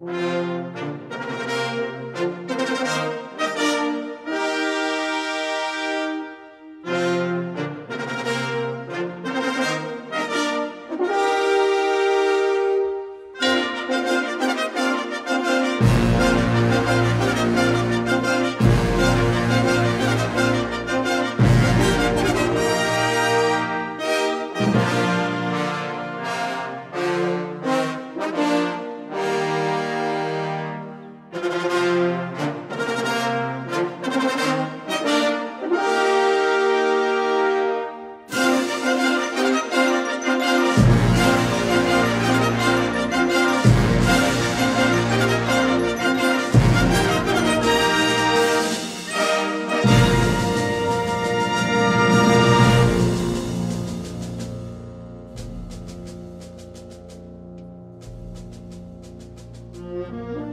Música Música